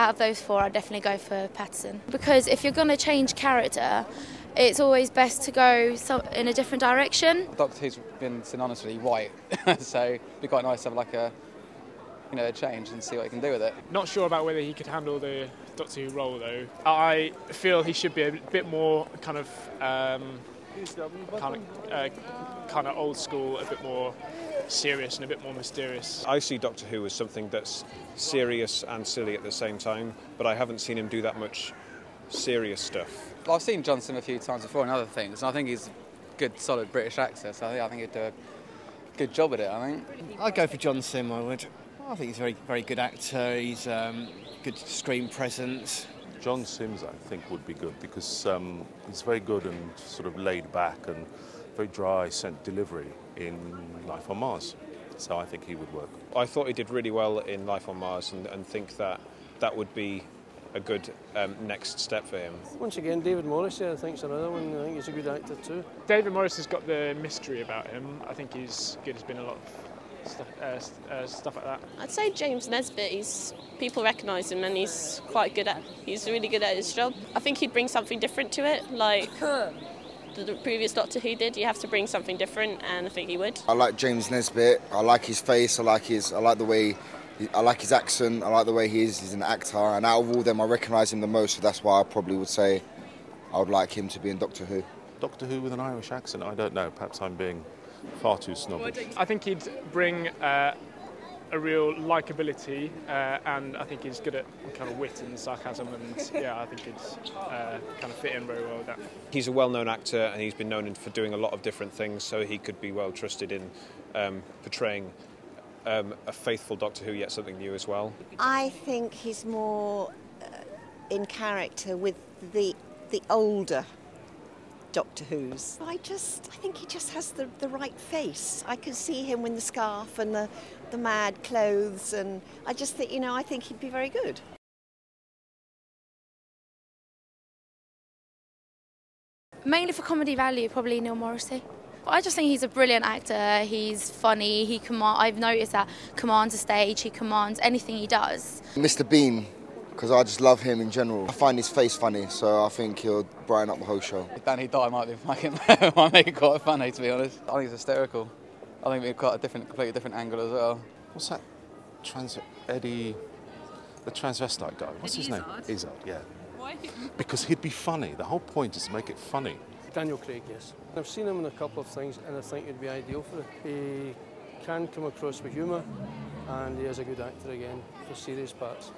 out of those four, I'd definitely go for Paterson because if you're going to change character, it's always best to go in a different direction. Doctor Who's been synonymously white, so it'd be quite nice to have like a you know a change and see what he can do with it. Not sure about whether he could handle the Doctor Who role though. I feel he should be a bit more kind of um, kind of uh, kind of old school, a bit more serious and a bit more mysterious. I see Doctor Who as something that's serious and silly at the same time, but I haven't seen him do that much serious stuff. I've seen Johnson a few times before in other things, and I think he's a good, solid British actor. So I think, I think he'd do a good job at it. I think. I'd go for John Simm. I would. I think he's a very, very good actor. He's um, good screen presence. John Sims, I think, would be good because um, he's very good and sort of laid back and very dry scent delivery in Life on Mars. So I think he would work. I thought he did really well in Life on Mars and, and think that that would be a good um, next step for him. Once again, David Morrissey, I think, is another one. I think he's a good actor too. David Morrissey has got the mystery about him. I think he's good. There's been a lot of stuff, uh, uh, stuff like that. I'd say James Nesbitt. He's people recognise him and he's quite good at. He's really good at his job. I think he'd bring something different to it, like the the previous Doctor Who did. You have to bring something different, and I think he would. I like James Nesbitt. I like his face. I like his. I like the way. I like his accent. I like the way he is. He's an actor, and out of all them, I recognise him the most. So that's why I probably would say I would like him to be in Doctor Who. Doctor Who with an Irish accent? I don't know. Perhaps I'm being far too snobbish. I think he'd bring uh, a real likability, uh, and I think he's good at kind of wit and sarcasm, and yeah, I think he'd uh, kind of fit in very well with that. He's a well-known actor and he's been known for doing a lot of different things, so he could be well trusted in um, portraying um, a faithful Doctor Who, yet something new as well. I think he's more uh, in character with the the older Doctor Who's. I just, I think he just has the, the right face. I can see him with the scarf and the, the mad clothes, and I just think, you know, I think he'd be very good. Mainly for comedy value, probably Neil Morrissey. I just think he's a brilliant actor. He's funny. He command. I've noticed that commands a stage. He commands anything he does. Mr. Bean, because I just love him in general. I find his face funny, so I think he'll brighten up the whole show. If Danny Dyer might be making might make it quite funny, to be honest. I think it's hysterical. I think it'd be quite a different, completely different angle as well. What's that? Trans Eddie, the transvestite guy. What's his name? Izzard. Yeah. Why? Because he'd be funny. The whole point is to make it funny. Daniel Craig, yes. I've seen him in a couple of things, and I think he'd be ideal for it. He can come across with humour, and he is a good actor again for serious parts.